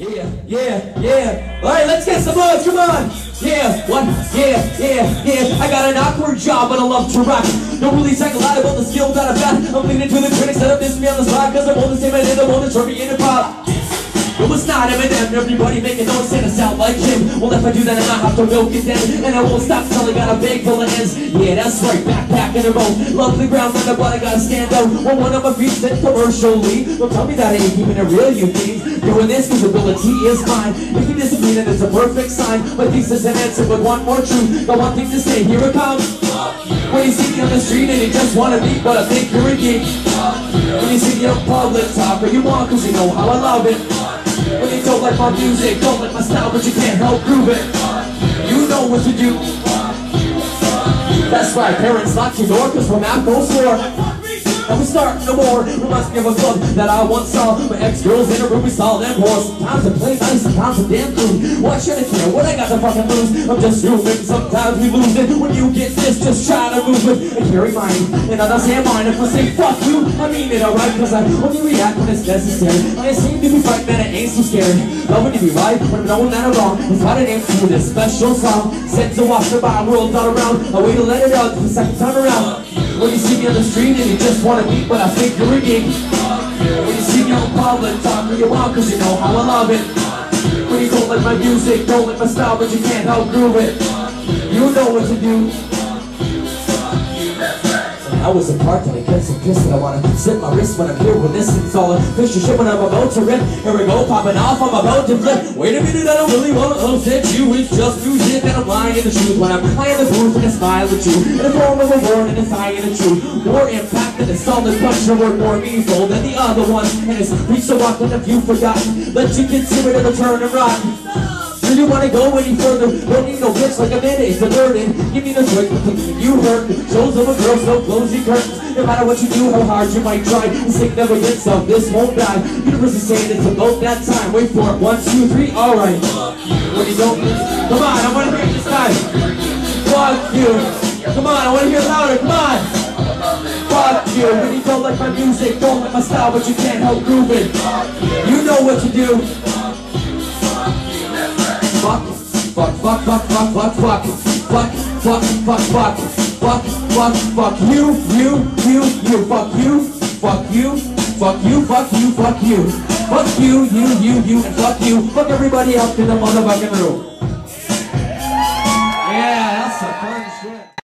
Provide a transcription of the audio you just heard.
Yeah, yeah, yeah. All right, let's get some love. Come on. Yeah, what? Yeah, yeah, yeah. I got an awkward job, but I love to rock. Don't really talk a lot about the skills that I've got. I'm leaning to the critics that have missed me on the spot, cause I'm on the same end, I'm on the trophy in the pop. It was not Eminem, everybody making noise and I sound like him. Well if I do that I might have to milk it then. And I won't stop till I got a bag full of ends Yeah that's right, backpack in a boat Love the ground and but I gotta stand out When one of my feet fit commercially Don't tell me that I ain't keeping it real you fiends Doing this cause ability is mine. If you disagree then it's a perfect sign. But My thesis and answer with one more truth. Got one thing to say, here it comes. When you see me on the street and you just wanna be, But I think you're a geek. When you see me in public talk or you want cause you know how I love it when you don't like my music, don't like my style, but you can't help prove it. You know what to do. That's right, parents lock your door, cause that goes for. And we start no more. Reminds me of a club that I once saw. My ex-girls in a room, we saw them whore. Sometimes I play nice, sometimes I damn good. Why should I care what I got to fucking lose? I'm just human, sometimes we lose it. When you get this, just try to move it. And carry mine, and others have mine. If I say fuck you, I mean it alright. Cause I only react when it's necessary. I seem to be fighting, man, I ain't so scared. Loving to be right, when I'm knowing that I'm wrong. That's why I named to this special song. Sent to wash the by world all around. I wait to let it out the second time around. When you see me on the street and you just wanna beat, but I think you're geek. When you see me on public, talk you want, cause you know how I love it. When you don't like my music, don't like my style, but you can't help groove it. You know what to do. I was a part that I get some piss that I wanna slip my wrist when I'm here with this. It's all a fish shit when I'm about to rip. Here we go, popping off, I'm about to flip. Wait a minute, I don't really wanna upset you. It's just music that I'm lying in the truth When I'm playing the booth and I smile at you. In the form of a word and it's high in the truth. More impact than a solid punch A word more meaningful than the other one. And it's reached so often if you've forgotten. Let you consider it a turn and you wanna go any further? Don't need no bitch like a minute, it's a burden. Give me the between you hurt. Shows of a girl, so close your curtains No matter what you do, how hard you might try sick never gets up, this won't die. Universe is saying it's about that time. Wait for it, one, two, three, alright When you don't, come on, I wanna hear it this time. Fuck you. Come on, I wanna hear it louder, come on. Fuck you. When you don't like my music, don't like my style But you can't help groove it You know what to do fuck, fuck, fuck, fuck, fuck, fuck, fuck, fuck, fuck, fuck, fuck, fuck, fuck, fuck you, you, you, you, fuck you, fuck you, fuck you, fuck you, fuck you, fuck you, you, you, you, fuck you, fuck everybody else in the motherfucking room. Yeah, that's a fun